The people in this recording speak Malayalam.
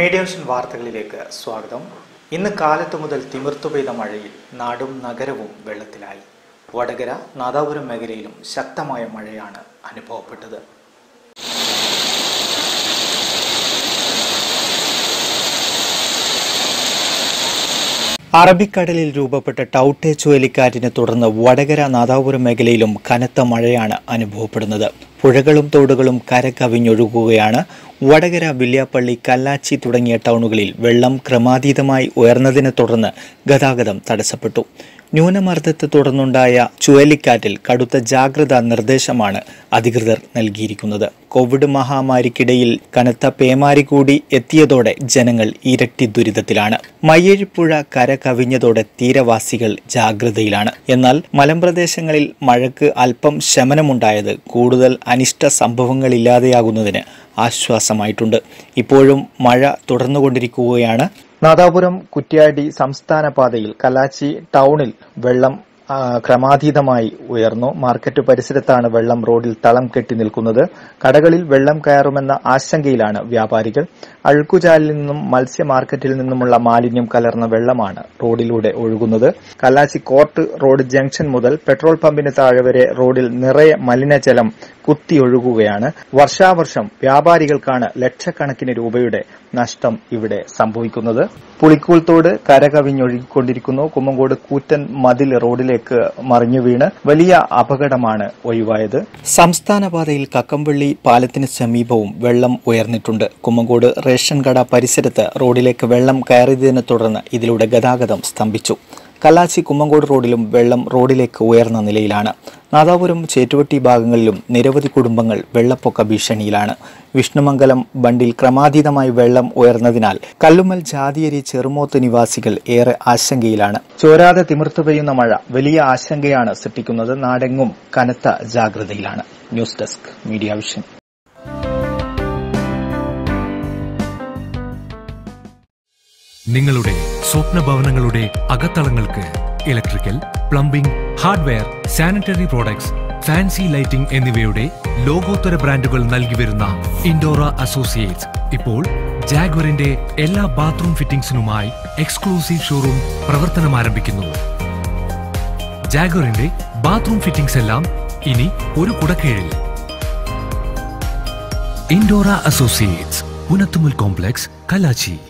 മീഡിയ വിഷൻ വാർത്തകളിലേക്ക് സ്വാഗതം. ഇന്ന് കാലത്തു മുതൽ തിമിർത്തു പെയ്ത മഴയിൽ നാടും നഗരവും വെള്ളത്തിലായി. വടകര നാദാപുരം മേഖലയിലും ശക്തമായ മഴയാണ് അനുഭവപ്പെട്ടത്. അറബിക്കടലിൽ രൂപപ്പെട്ട ടൗട്ടെ ചുഴലിക്കാറ്റിനെ തുടർന്ന് വടകര നാദാപുരം മേഖലയിലും കനത്ത മഴയാണ് അനുഭവപ്പെടുന്നത്. പുഴകളും തോടുകളും കരകവിഞ്ഞൊഴുകുകയാണ് വടകര വില്യാപ്പള്ളി കല്ലാച്ചി തുടങ്ങിയ ടൗണുകളിൽ വെള്ളം ക്രമാതീതമായി ഉയർന്നതിനെ തുടർന്ന് ഗതാഗതം തടസ്സപ്പെട്ടു. ന്യൂനമർദ്ദത്തെ തുടർന്നുണ്ടായ ചുഴലിക്കാറ്റിൽ കടുത്ത ജാഗ്രതാ നിർദ്ദേശമാണ് അധികൃതർ നൽകിയിരിക്കുന്നത്. കോവിഡ് മഹാമാരിക്കിടയിൽ കനത്ത പേമാരി കൂടി എത്തിയതോടെ ജനങ്ങൾ ഇരട്ടി ദുരിതത്തിലാണ്. മയ്യഴിപ്പുഴ കര കവിഞ്ഞതോടെ തീരവാസികൾ ജാഗ്രതയിലാണ്. എന്നാൽ മലമ്പ്രദേശങ്ങളിൽ മഴയ്ക്ക് അല്പം ശമനമുണ്ടായത് കൂടുതൽ അനിഷ്ട സംഭവങ്ങളില്ലാതെയാകുന്നതിന് ആശ്വാസമായിട്ടുണ്ട്. ഇപ്പോഴും മഴ തുടർന്നുകൊണ്ടിരിക്കുകയാണ്. നാദാപുരം കുറ്റ്യാടി സംസ്ഥാന പാതയിൽ കലാച്ചി ടൌണിൽ വെള്ളം ക്രമാതീതമായി ഉയർന്നു. മാർക്കറ്റ് പരിസരത്താണ് വെള്ളം റോഡിൽ തളം കെട്ടി നിൽക്കുന്നത്. കടകളിൽ വെള്ളം കയറുമെന്ന ആശങ്കയിലാണ് വ്യാപാരികൾ. അഴുക്കുചാലിൽ നിന്നും മത്സ്യ മാർക്കറ്റിൽ നിന്നുമുള്ള മാലിന്യം കലർന്ന വെള്ളമാണ് റോഡിലൂടെ ഒഴുകുന്നത്. കല്ലാച്ചി കോർട്ട് റോഡ് ജംഗ്ഷൻ മുതൽ പെട്രോൾ പമ്പിന് താഴെ വരെ റോഡിൽ നിറയെ മലിനജലം കുത്തിയൊഴുകുകയാണ് വർഷാവർഷം വ്യാപാരികൾക്കാണ് ലക്ഷക്കണക്കിന് രൂപയുടെ നഷ്ടം ഇവിടെ സംഭവിക്കുന്നത്. പുളിക്കൂൽ തോട് കരകവിഞ്ഞൊഴുകിക്കൊണ്ടിരിക്കുന്നു. കുമ്മങ്കോട് കൂറ്റൻ മതിൽ റോഡിലേക്ക് മറിഞ്ഞു വീണ് വലിയ അപകടമാണ് ഒഴിവായത്. സംസ്ഥാന പാതയിൽ പാലത്തിന് സമീപവും വെള്ളം ഉയർന്നിട്ടുണ്ട്. കുമ്മങ്കോട് റേഷൻ കട പരിസരത്ത് റോഡിലേക്ക് വെള്ളം കയറിയതിനെ തുടർന്ന് ഇതിലൂടെ ഗതാഗതം സ്തംഭിച്ചു. കല്ലാച്ചി കുമ്മങ്കോട് റോഡിലും വെള്ളം റോഡിലേക്ക് ഉയർന്ന നിലയിലാണ്. നാദാപുരം ചേറ്റുവട്ടി ഭാഗങ്ങളിലും നിരവധി കുടുംബങ്ങൾ വെള്ളപ്പൊക്ക ഭീഷണിയിലാണ്. വിഷ്ണുമംഗലം ബണ്ടിൽ ക്രമാതീതമായി വെള്ളം ഉയർന്നതിനാൽ കല്ലുമ്മൽ ജാതിയരി ചെറുമോത്ത് നിവാസികൾ ഏറെ ആശങ്കയിലാണ്. ചോരാതെ തിമിർത്തു പെയ്യുന്ന മഴ വലിയ ആശങ്കയാണ് സൃഷ്ടിക്കുന്നത്. നാടെങ്ങും കനത്ത ജാഗ്രതയിലാണ്. News desk media vision. നിങ്ങളുടെ സ്വപ്ന ഭവനങ്ങളുടെ അകത്തളങ്ങൾക്ക് electrical plumbing hardware sanitary products fancy lighting എന്നിവയുടെ ലോകോത്തര ബ്രാൻഡുകൾ നൽകി വരുന്ന ഇൻഡോറ അസോസിയേറ്റ്സ് ഇപ്പോൾ ജാഗ്വറിന്റെ എല്ലാ ബാത്റൂം ഫിറ്റിംഗ്സിനുമായി എക്സ്ക്ലൂസീവ് ഷോറൂം പ്രവർത്തനം ആരംഭിക്കുന്നു. ജാഗ്വറിന്റെ ബാത്റൂം ഫിറ്റിംഗ്സ് എല്ലാം ഇനി ഒരു കുടക്കീഴിൽ. Indora associates Punathumul complex Kalachi.